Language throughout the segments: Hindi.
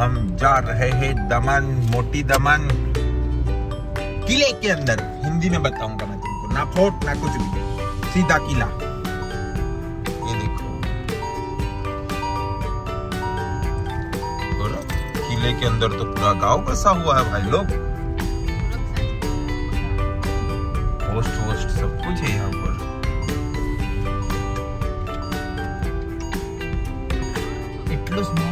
हम जा रहे हैं दमन, मोटी दमन किले के अंदर। हिंदी में बताऊँगा मैं तुमको। ना फोर्ट ना कुछ भी। सीधा किला। ये देखो। बोलो, किले के अंदर तो पूरा गाँव बसा हुआ है भाई लोग। पोस्ट वोस्ट सब कुछ है यहाँ पर। इतना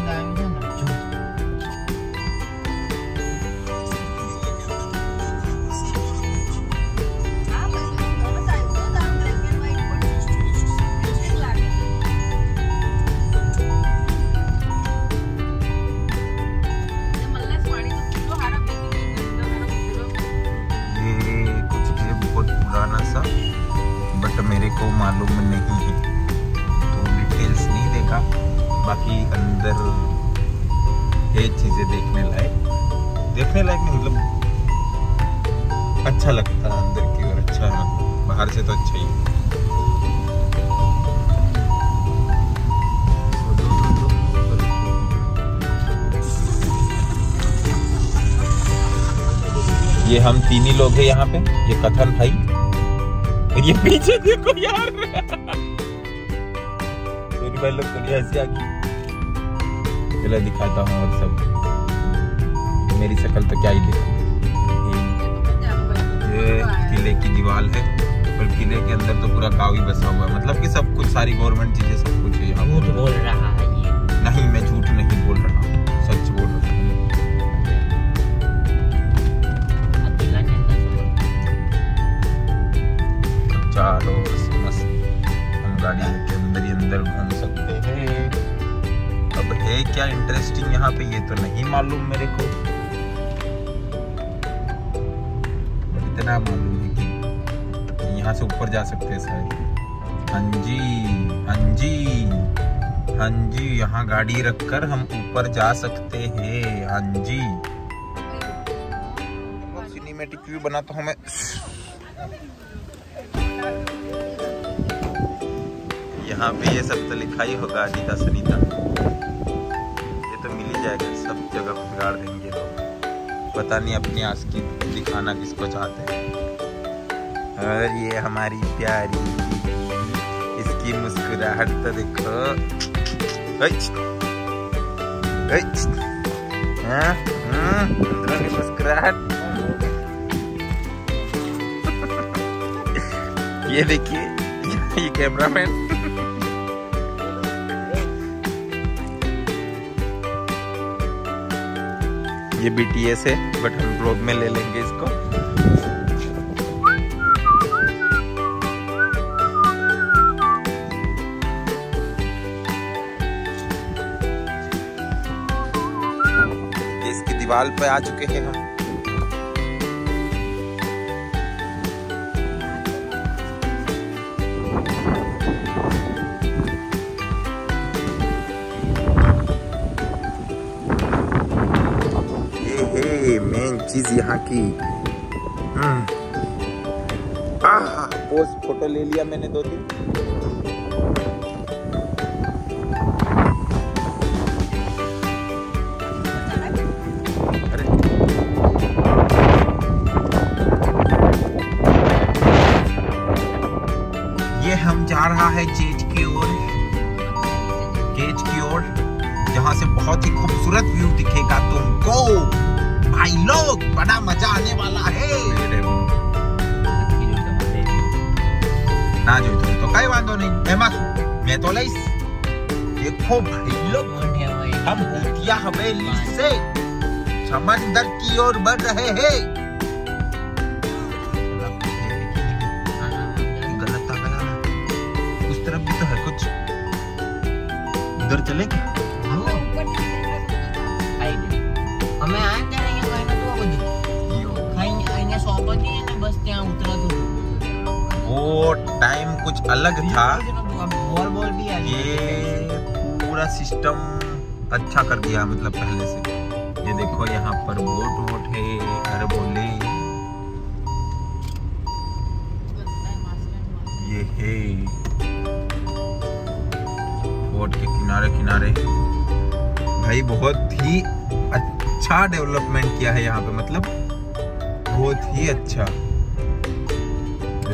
मालूम नहीं है। तो डिटेल्स नहीं देखा। बाकी अंदर है चीज़ें देखने लायक। देखने लायक नहीं मतलब अच्छा लगता है अंदर की ओर अच्छा है बाहर से तो अच्छा ही। ये हम तीन ही लोग हैं यहाँ पे, ये कथन भाई। और ये पीछे देखो यार। मेरी भाई लोग थोड़ी हँसी आ गई चलो दिखाता हूँ और सब। मेरी शक्ल तो क्या ही देखो। ये किले की दीवार है और किले के अंदर तो पूरा गाँव ही बसा हुआ है। मतलब कि सब कुछ सारी गवर्नमेंट चीज़ें सब कुछ है यहाँ है, क्या इंटरेस्टिंग यहाँ पे ये तो नहीं मालूम मेरे को। इतना मालूम है कि यहाँ से ऊपर जा सकते हैं शायद। हाँ जी हाँ जी हाँ जी, यहाँ गाड़ी रखकर हम ऊपर जा सकते हैं। हाँ जी। सिनेमेटिक व्यू बनाता हूँ मैं यहाँ पे ये सब तो लिखा ही होगा अनीता सुनीता। तो मिल जाएगा सब जगह बिगाड़ देंगे लोग पता नहीं अपनी आस की दिखाना किसको चाहते हैं। और ये हमारी प्यारी इसकी मुस्कुराहट तो देखो। हाँ, हाँ, मुस्कुराहट। ये देखिए ये कैमरामैन ये बीटीएस है बट हम ब्लॉग में ले लेंगे इसको। इसकी दीवार पे आ चुके हैं हम। मेन चीज़ यहाँ की फ़ोटो ले लिया मैंने दो तीन ये हम जा रहा है चेज की ओर। भाई लोग बड़ा मजा आने वाला है ના જોઈતું હોય તો કઈ વાંધો નહીં એમાં શું મેં તો લઈશ देखो भाई लोग हम भूतिया हवेली से समंदर की ओर बढ़ रहे हैं गलत आ गया उस तरफ भी तो है कुछ उधर चले वो टाइम कुछ अलग था ये पूरा सिस्टम अच्छा कर दिया मतलब पहले से। ये देखो यहाँ पर वोट वोट है अरे बोले। ये है। वोट के किनारे किनारे। भाई बहुत ही अच्छा डेवलपमेंट किया है यहाँ पे मतलब बहुत ही अच्छा।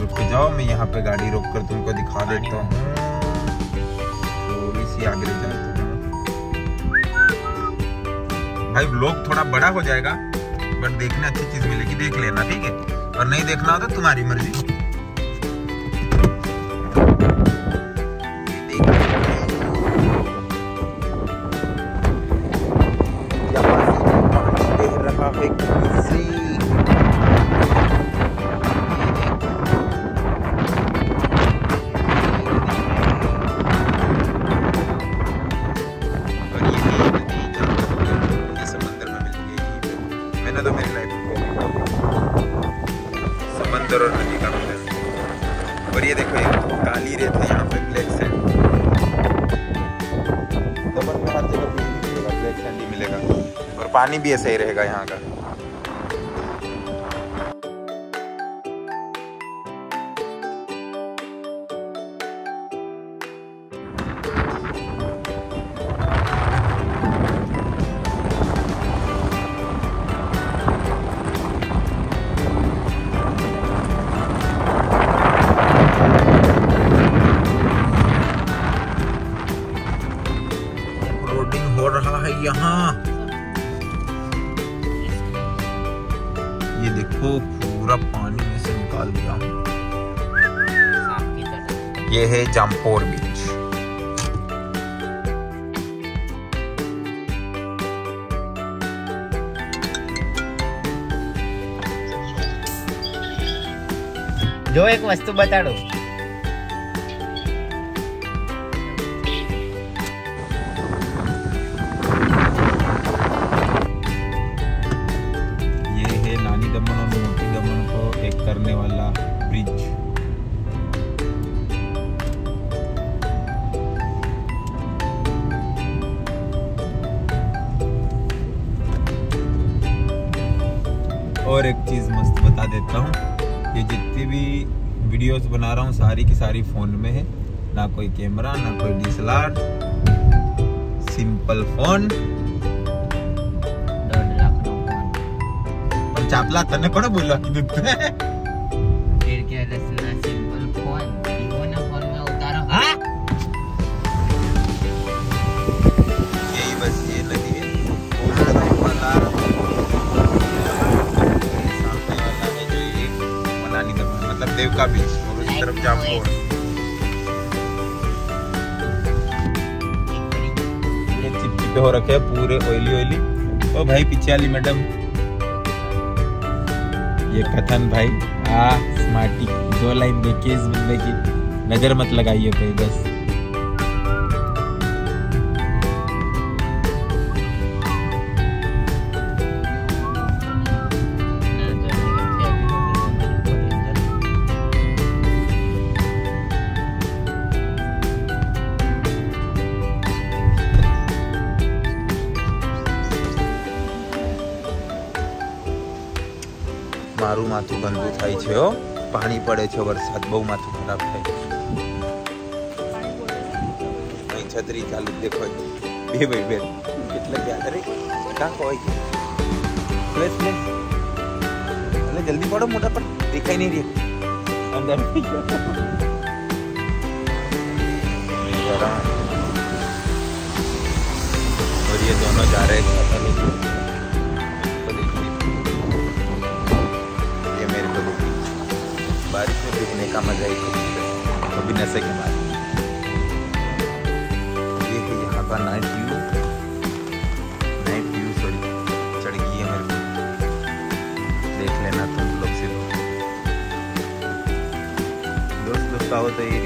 रुक जाओ, मैं यहाँ पे गाड़ी रोक कर तुमको दिखा देता हूँ। थोड़ी सी आगे जाता तो भाई ब्लॉग थोड़ा बड़ा हो जाएगा बट देखने अच्छी चीज़ मिलेगी, देख लेना, ठीक है? और नहीं देखना हो तो तुम्हारी मर्ज़ी। पानी भी ऐसा ही रहेगा यहाँ का। ये देखो पूरा पानी में से निकाल दिया साफ की तरह ये है जामपोर बीच જો એક વસ્તુ બતાડો और एक चीज़ मस्त बता देता हूँ ये जितनी भी वीडियोस बना रहा हूँ सारी की सारी फ़ोन में है। ना कोई कैमरा ना कोई डी सिंपल फ़ोन चापला तने कौन बोला कि ये चिपचिपे हो रखे पूरे ऑयली ऑयली ओ भाई, पीछे वाली मैडम ये कथन भाई, आ स्मार्टी दो लाइन देखिए इस बंदे की। नज़र मत लगाइए भाई बस। માથું ગંદુ થાય છે હો પાણી પડે છે વરસાદ બહુ માથું ખરાબ થાય છે અહીં છત્રી ચાલુ જ દેખો બે ભાઈ બેન એટલે ક્યાં કરે કાં હોય પ્લેસ પ્લેસ એટલે જલ્દી પડો મોટા પર દેખાઈ નહીં રહી અંદર और ये दोनों जा रहे हैं भीगने का मज़ा ही कुछ है भी नशे के बाद ये है यहाँ का नाइट व्यू नाइट व्यू चढ़ गई है मेरे को। देख लेना तुम लोग से। दोस्त तो ये